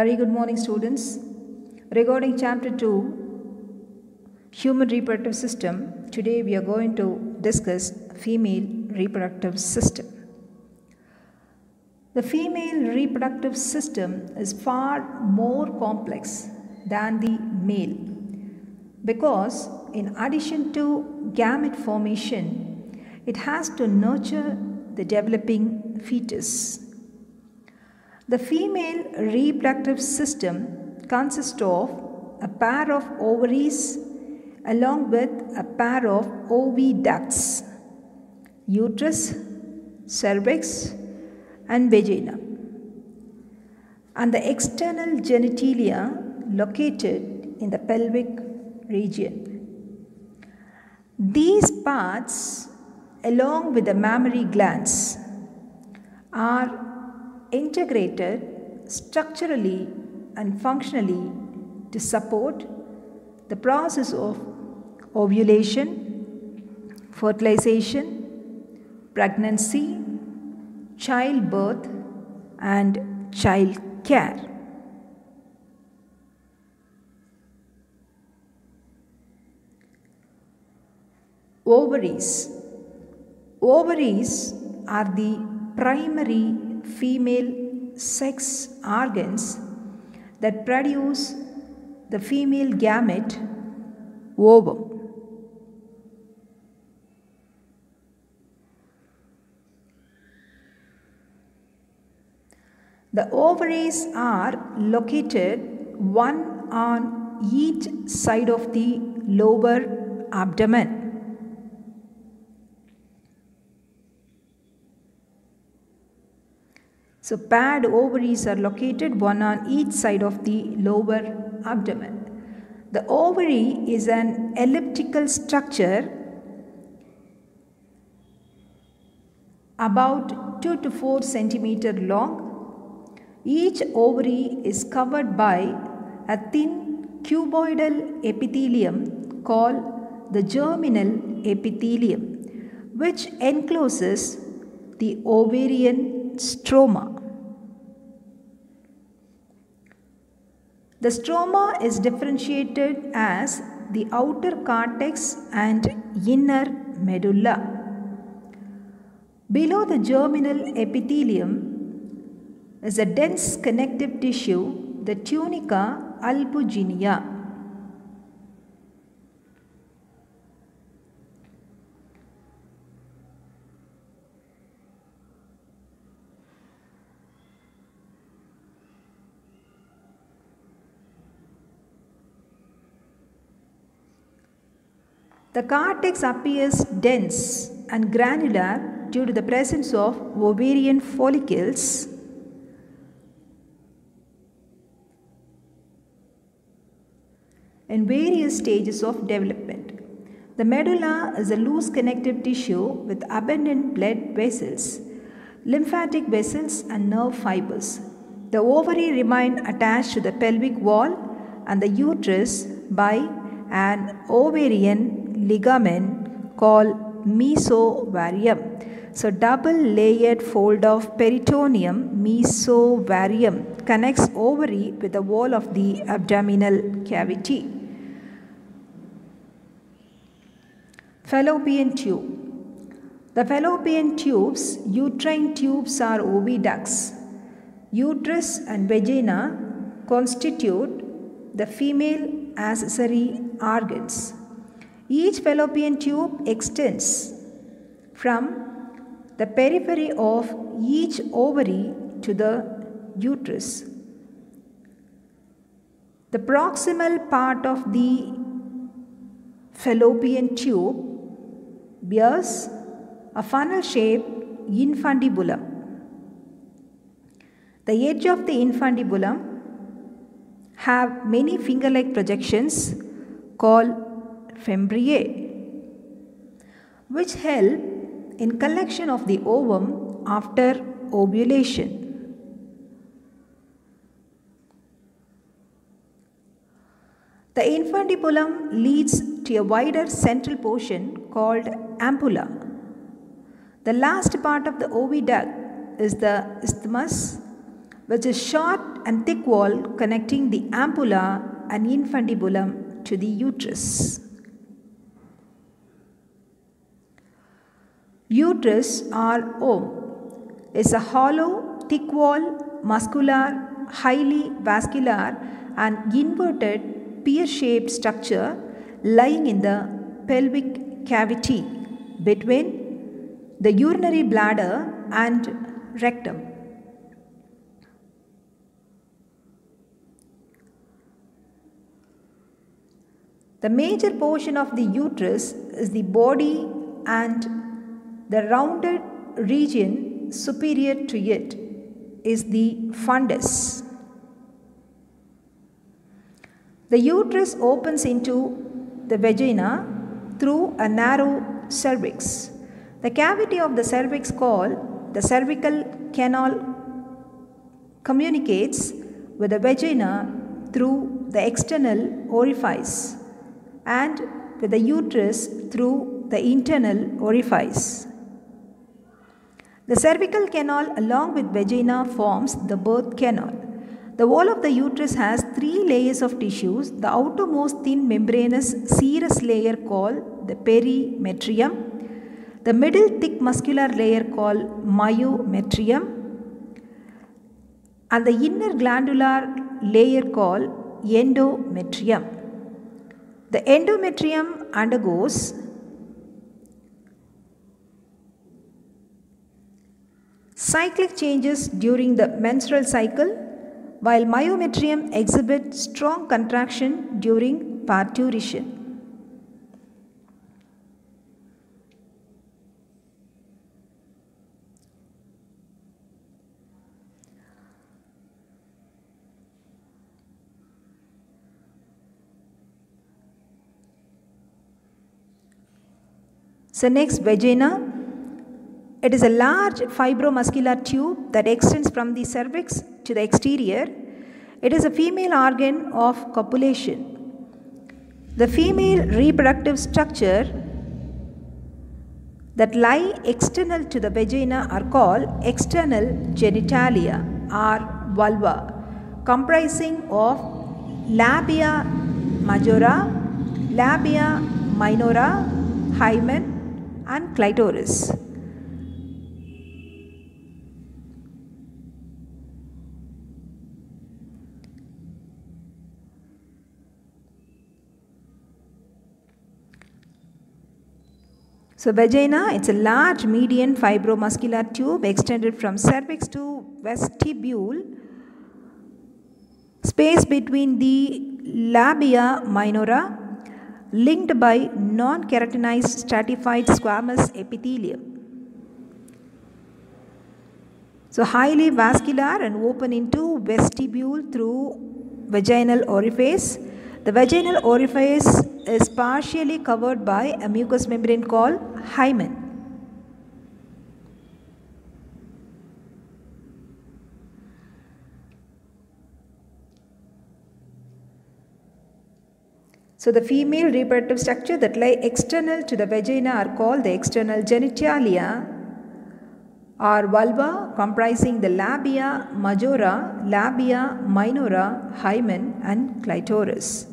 Very good morning, students. Regarding chapter 2, Human Reproductive System, today we are going to discuss female reproductive system. The female reproductive system is far more complex than the male because, in addition to gamete formation, it has to nurture the developing fetus. The female reproductive system consists of a pair of ovaries along with a pair of oviducts, uterus, cervix, and vagina, and the external genitalia located in the pelvic region. These parts, along with the mammary glands, are integrated structurally and functionally to support the process of ovulation, fertilization, pregnancy, childbirth, and child care. Ovaries. Ovaries are the primary female sex organs that produce the female gamete ovum. The ovaries are located one on each side of the lower abdomen. So, paired ovaries are located one on each side of the lower abdomen. The ovary is an elliptical structure about 2 to 4 centimeter long. Each ovary is covered by a thin cuboidal epithelium called the germinal epithelium, which encloses the ovarian stroma. The stroma is differentiated as the outer cortex and inner medulla. Below the germinal epithelium is a dense connective tissue, the tunica albuginea. The cortex appears dense and granular due to the presence of ovarian follicles in various stages of development. The medulla is a loose connective tissue with abundant blood vessels, lymphatic vessels, and nerve fibers. The ovary remain attached to the pelvic wall and the uterus by an ovarian ligament called mesovarium. So, double layered fold of peritoneum mesovarium connects ovary with the wall of the abdominal cavity. Fallopian tube. The fallopian tubes, uterine tubes are oviducts. Uterus and vagina constitute the female accessory organs. Each fallopian tube extends from the periphery of each ovary to the uterus. The proximal part of the fallopian tube bears a funnel shaped infundibulum. The edge of the infundibulum have many finger-like projections called fimbriae, which help in collection of the ovum after ovulation. The infundibulum leads to a wider central portion called ampulla. The last part of the oviduct is the isthmus, which is short and thick wall connecting the ampulla and infundibulum to the uterus. Uterus or womb is a hollow, thick wall, muscular, highly vascular and inverted pear-shaped structure lying in the pelvic cavity between the urinary bladder and rectum. The major portion of the uterus is the body and the rounded region superior to it is the fundus. The uterus opens into the vagina through a narrow cervix. The cavity of the cervix called the cervical canal communicates with the vagina through the external orifice and with the uterus through the internal orifice. The cervical canal along with vagina forms the birth canal. The wall of the uterus has three layers of tissues. The outermost thin membranous serous layer called the perimetrium the middle thick muscular layer called myometrium and the inner glandular layer called endometrium. The endometrium undergoes cyclic changes during the menstrual cycle while myometrium exhibits strong contraction during parturition. So next vagina. It is a large fibromuscular tube that extends from the cervix to the exterior. It is a female organ of copulation. The female reproductive structure that lie external to the vagina are called external genitalia or vulva comprising of labia majora, labia minora, hymen and clitoris. So vagina, it's a large median fibromuscular tube extended from cervix to vestibule, space between the labia minora linked by non-keratinized stratified squamous epithelium. So highly vascular and open into vestibule through vaginal orifice. The vaginal orifice is partially covered by a mucous membrane called hymen. So the female reproductive structure that lie external to the vagina are called the external genitalia or vulva comprising the labia majora, labia minora, hymen and clitoris.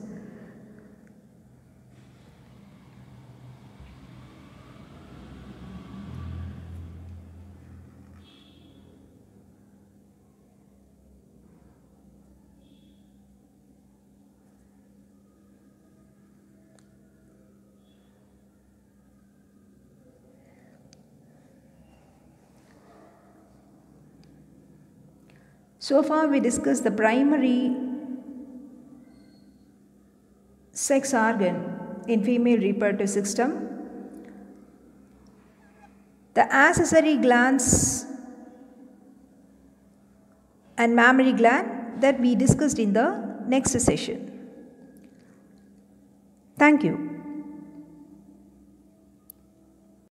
So far we discussed the primary sex organ in female reproductive system, the accessory glands and mammary gland that we discussed in the next session. Thank you.